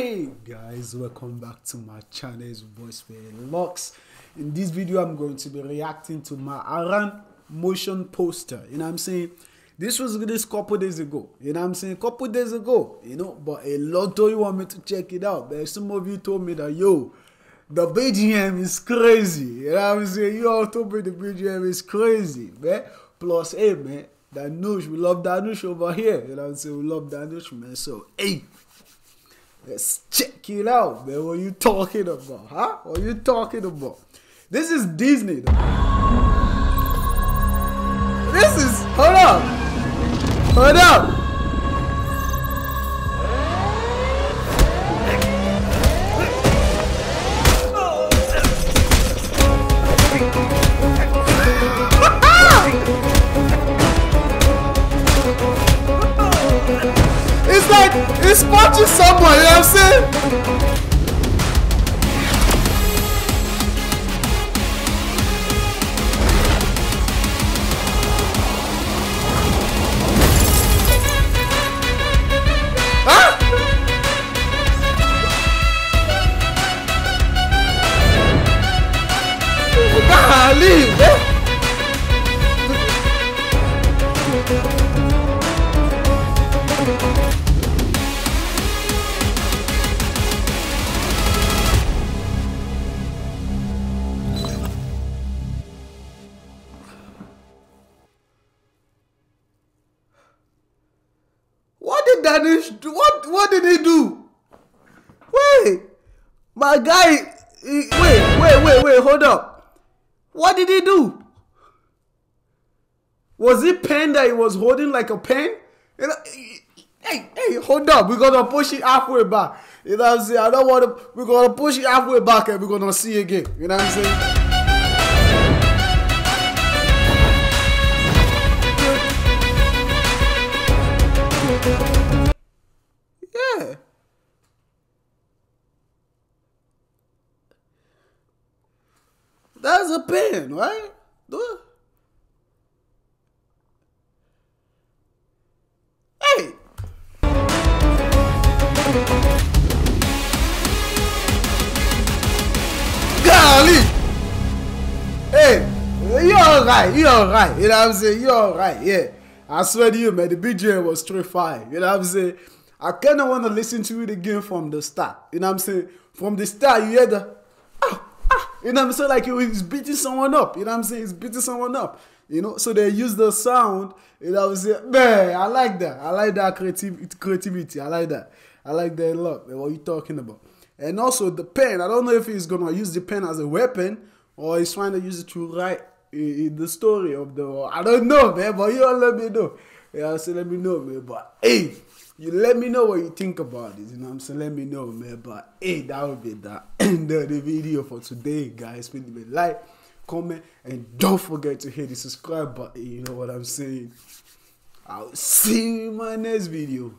Hey guys, welcome back to my channel. It's Voice Lux. In this video, I'm going to be reacting to my Aran motion poster. You know what I'm saying? This was this couple days ago. You know what I'm saying? Couple days ago. You know, but a lot of you want me to check it out. But some of you told me that yo, the BGM is crazy. You know what I'm saying? You all told me the BGM is crazy, man. Plus, hey man, Dhanush, we love Dhanush over here. You know what I'm saying? We love Dhanush, man. So, hey. Let's check it out, man. What you talking about, huh? What you talking about? This is Disney. This is hold up, hold up. Like it's punching someone, you know what I'm saying? Huh? Golly, Dhanush? What what did he do? Wait, my guy. he- wait, wait, wait, wait. Hold up. What did he do? Was it pen that he was holding like a pen? You hey, hey, hold up. We're gonna push it halfway back. You know what I'm saying? I don't want to. We're gonna push it halfway back and we're gonna see again. You know what I'm saying? Yeah. That's a pen, right? Do it. Hey. You alright, you alright. You know what I'm saying? You alright, yeah. I swear to you, man, the BGM was straight fire. You know what I'm saying? I kinda wanna listen to it again from the start. You know what I'm saying? From the start, you hear the you know what I'm saying? Like he's beating someone up. You know what I'm saying? He's beating someone up. You know, so they use the sound. You know what I'm saying? Man, I like that. I like that creativity. Creativity. I like that. I like that a lot. What you talking about? And also the pen. I don't know if he's gonna use the pen as a weapon or he's trying to use it to write i- i- the story of the. I don't know, man. But you all let me know. Yeah, so let me know, man. But hey, you let me know what you think about this. You know I'm saying? Let me know, man. But hey, that would be the end of the video for today, guys. Please like, comment, and don't forget to hit the subscribe button. You know what I'm saying? I'll see you in my next video.